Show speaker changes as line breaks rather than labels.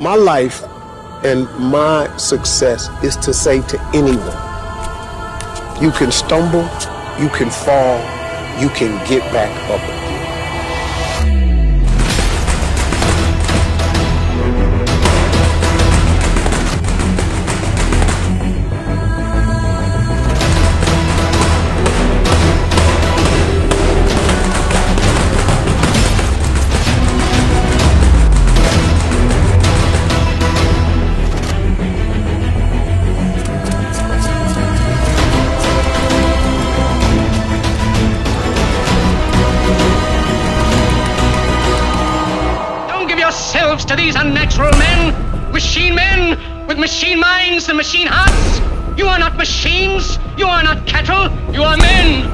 My life and my success is to say to anyone, you can stumble, you can fall, you can get back up again.
Yourselves to these unnatural men, machine men with machine minds and machine hearts. You are not machines. You are not cattle. You are men.